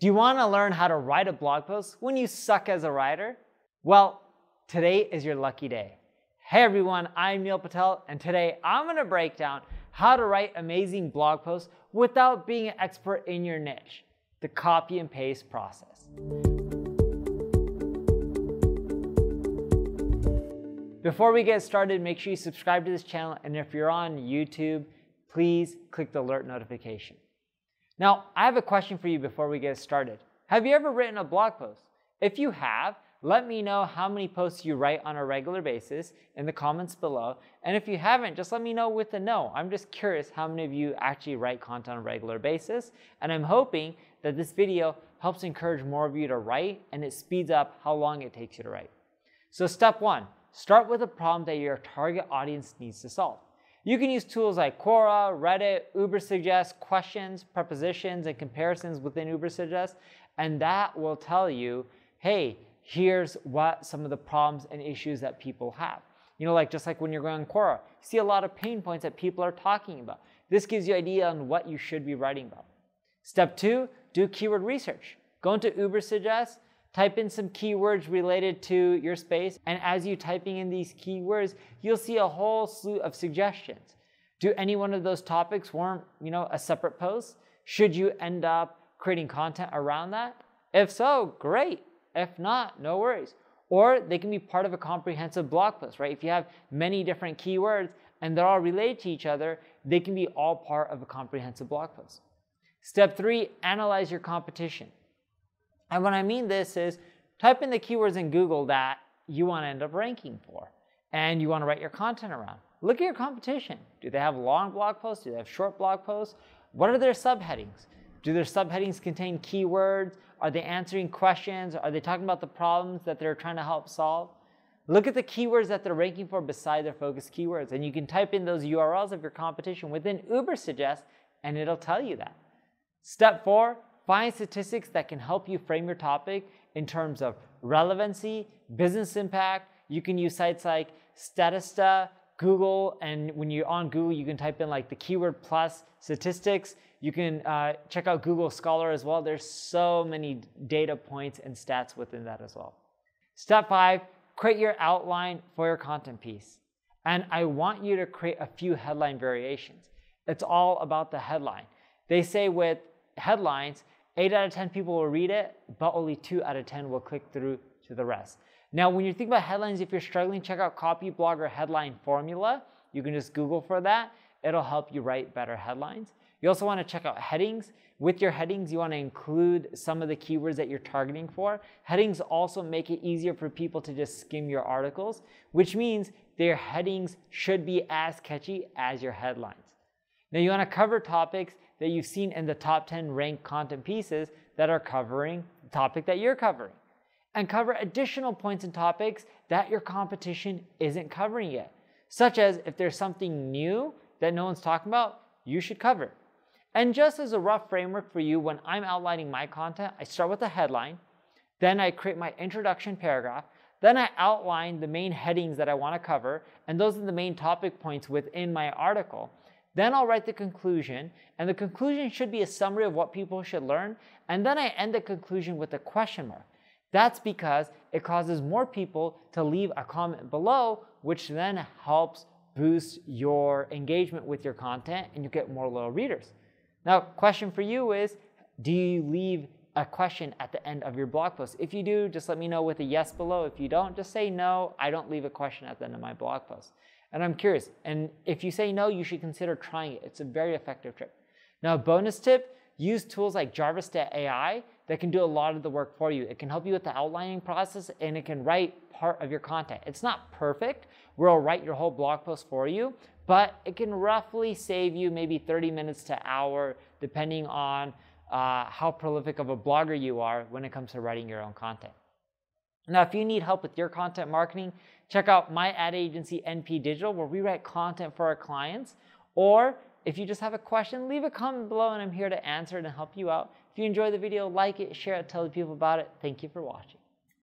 Do you want to learn how to write a blog post when you suck as a writer? Well, today is your lucky day. Hey everyone, I'm Neil Patel, and today I'm going to break down how to write amazing blog posts without being an expert in your niche the copy and paste process. Before we get started, make sure you subscribe to this channel, and if you're on YouTube, please click the alert notification. Now, I have a question for you before we get started. Have you ever written a blog post? If you have, let me know how many posts you write on a regular basis in the comments below. And if you haven't, just let me know with a no. I'm just curious how many of you actually write content on a regular basis. And I'm hoping that this video helps encourage more of you to write and it speeds up how long it takes you to write. So step one, start with a problem that your target audience needs to solve. You can use tools like Quora, Reddit, Ubersuggest, questions, prepositions, and comparisons within Ubersuggest, and that will tell you, hey, here's what some of the problems and issues that people have. You know, like just like when you're going on Quora, you see a lot of pain points that people are talking about. This gives you idea on what you should be writing about. Step two, do keyword research. Go into Ubersuggest, Type in some keywords related to your space, and as you typing in these keywords, you'll see a whole slew of suggestions. Do any one of those topics warrant, you know, a separate post? Should you end up creating content around that? If so, great. If not, no worries. Or they can be part of a comprehensive blog post, right? If you have many different keywords and they're all related to each other, they can be all part of a comprehensive blog post. Step three, analyze your competition. And what I mean this is type in the keywords in Google that you want to end up ranking for and you want to write your content around. Look at your competition. Do they have long blog posts? Do they have short blog posts? What are their subheadings? Do their subheadings contain keywords? Are they answering questions? Are they talking about the problems that they're trying to help solve? Look at the keywords that they're ranking for beside their focus keywords. And you can type in those URLs of your competition within Ubersuggest and it'll tell you that. Step four, Find statistics that can help you frame your topic in terms of relevancy, business impact. You can use sites like Statista, Google, and when you're on Google, you can type in like the keyword plus statistics. You can uh, check out Google Scholar as well. There's so many data points and stats within that as well. Step five, create your outline for your content piece. And I want you to create a few headline variations. It's all about the headline. They say with headlines, 8 out of 10 people will read it, but only 2 out of 10 will click through to the rest. Now, when you think about headlines, if you're struggling, check out Copyblogger Headline Formula. You can just Google for that. It'll help you write better headlines. You also want to check out headings. With your headings, you want to include some of the keywords that you're targeting for. Headings also make it easier for people to just skim your articles, which means their headings should be as catchy as your headlines. Now, you want to cover topics that you've seen in the top 10 ranked content pieces that are covering the topic that you're covering. And cover additional points and topics that your competition isn't covering yet. Such as if there's something new that no one's talking about, you should cover. And just as a rough framework for you, when I'm outlining my content, I start with a headline, then I create my introduction paragraph, then I outline the main headings that I want to cover, and those are the main topic points within my article. Then I'll write the conclusion, and the conclusion should be a summary of what people should learn, and then I end the conclusion with a question mark. That's because it causes more people to leave a comment below, which then helps boost your engagement with your content and you get more loyal readers. Now, question for you is, do you leave a question at the end of your blog post? If you do, just let me know with a yes below. If you don't, just say no, I don't leave a question at the end of my blog post. And I'm curious. And if you say no, you should consider trying it. It's a very effective trick. Now, bonus tip, use tools like Jarvis.ai that can do a lot of the work for you. It can help you with the outlining process and it can write part of your content. It's not perfect where it'll write your whole blog post for you, but it can roughly save you maybe 30 minutes to hour depending on uh, how prolific of a blogger you are when it comes to writing your own content. Now, if you need help with your content marketing, check out my ad agency, NP Digital, where we write content for our clients. Or if you just have a question, leave a comment below and I'm here to answer it and help you out. If you enjoy the video, like it, share it, tell the people about it. Thank you for watching.